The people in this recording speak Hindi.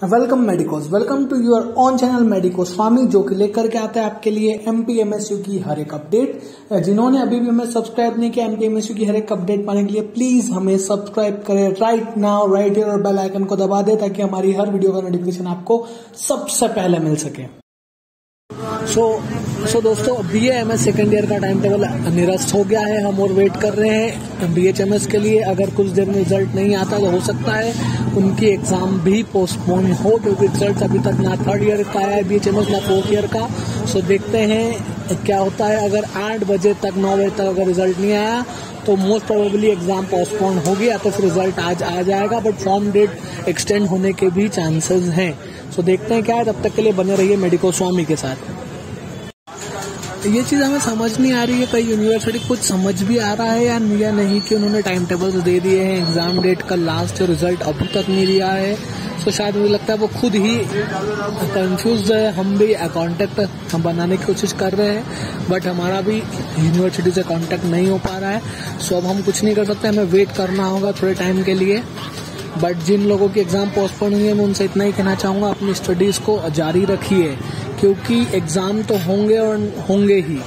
Welcome medicos welcome to your own channel medico Swami जो कि लेकर के आता है आपके लिए एमपीएमएसयू की हर एक अपडेट। जिन्होंने अभी भी हमें सब्सक्राइब नहीं किया एमपीएमएसयू की हर एक अपडेट पाने के लिए प्लीज़ हमें सब्सक्राइब करें राइट नाउ राइट ईयर और बेल आइकन को दबा दें ताकि हमारी हर वीडियो का नोटिफिकेशन आपको सबसे पहले मिल सके। सो so, सो so, दोस्तों B M S second year का टाइम टेबल निरस्त हो गया है। हम और वेट कर रहे हैं बी एच एम एस के लिए। अगर कुछ देर में रिज़ल्ट नहीं आता तो हो सकता है उनकी एग्ज़ाम भी पोस्टपोन हो, क्योंकि रिज़ल्ट अभी तक ना थर्ड ईयर का है बी एच एम एस ना फोर्थ ईयर का। सो so, देखते हैं क्या होता है। अगर आठ बजे तक, नौ बजे तक अगर रिज़ल्ट नहीं आया तो मोस्ट प्रोबेबली एग्ज़ाम पोस्टपोन हो गया तो फिर रिज़ल्ट आज आ जाएगा बट फॉर्म डेट एक्सटेंड होने के भी चांसेस हैं। सो so, देखते हैं क्या है। तब तक के लिए बने रहिए मेडिको स्वामी के साथ। ये चीज़ हमें समझ नहीं आ रही है कई यूनिवर्सिटी कुछ समझ भी आ रहा है या, या नहीं कि उन्होंने टाइम टेबल दे दिए हैं एग्ज़ाम डेट का लास्ट रिज़ल्ट अभी तक नहीं दिया है। तो शायद मुझे लगता है वो खुद ही कंफ्यूज है हम भी कॉन्टेक्ट हम बनाने की कोशिश कर रहे हैं बट हमारा भी यूनिवर्सिटी से कॉन्टेक्ट नहीं हो पा रहा है। सो अब हम कुछ नहीं कर सकते हमें वेट करना होगा थोड़े टाइम के लिए। बट जिन लोगों की एग्ज़ाम पोस्टपोन हुई है, मैं उनसे इतना ही कहना चाहूँगा, अपनी स्टडीज़ को जारी रखिए, क्योंकि एग्ज़ाम तो होंगे और होंगे ही।